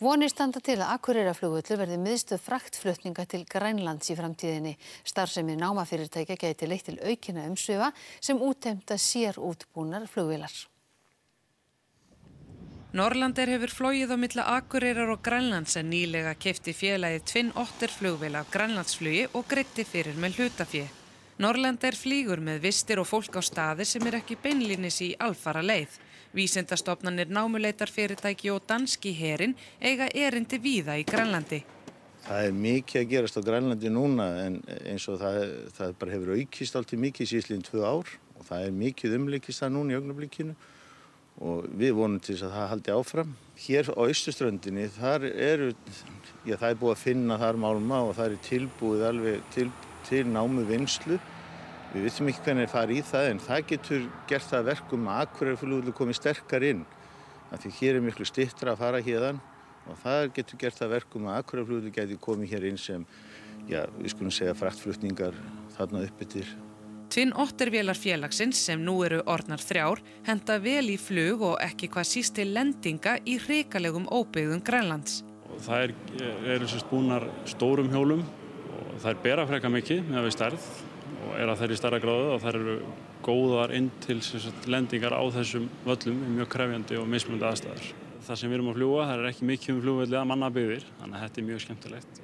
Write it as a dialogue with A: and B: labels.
A: Vonir standa til að Akureyrarflugvöllur verði miðstöð fraktflutninga til Grænlands í framtíðinni. Starfsemi námafyrirtækja gæti leitt til aukina umsvifa sem úttemta sér útbúnar flugvilar.
B: Norrlandir hefur flóið á milla Akureyrar og Grænlands en nýlega kefti félagið Twin Otter flugvila af Grænlandsflugi og greitti fyrir með hlutafið. Norrlandir flýgur með vistir og fólk á staði sem er ekki beinlínis í alfara leið. Vísindastofnanir námuleitarfyrirtæki og danski herin eiga erindi víða í Grænlandi.
C: Það er mikið að gerast á Grænlandi núna en eins og það, það bara hefur aukist alltaf mikið síðan tvö ár og það er mikið umleikist það núna í augnablikinu og við vonum til þess að það haldi áfram. Hér á Östuströndinni þar eru, já það er búið að finna þar málma og það er tilbúið alveg til, til námu vinslu Við veitum ekki hvernig það fari í það en það getur gert það verkum að Akureyri komið sterkar inn. Því hér er miklu stittra að fara hérðan og það getur gert það verkum að Akureyri getur komið hér inn sem, já, við skulum segja fraktflutningar þarna uppið til.
B: Tvinn óttervélar félagsins sem nú eru orðnar þrjár henda vel í flug og ekki hvað síst til lendinga í hrikalegum óbyggðum Grænlands.
D: Það er, er, er búnar stórum hjólum og það er bera freka mikið með að við stærð og er að þeirri starra gráðu og þær eru góðar inn til sagt, lendingar á þessum völlum í mjög krefjandi og mismunandi aðstæður. Það sem við erum að fljúa, það er ekki mikið um fljúvelli að manna byggðir, þannig að þetta er mjög skemmtilegt.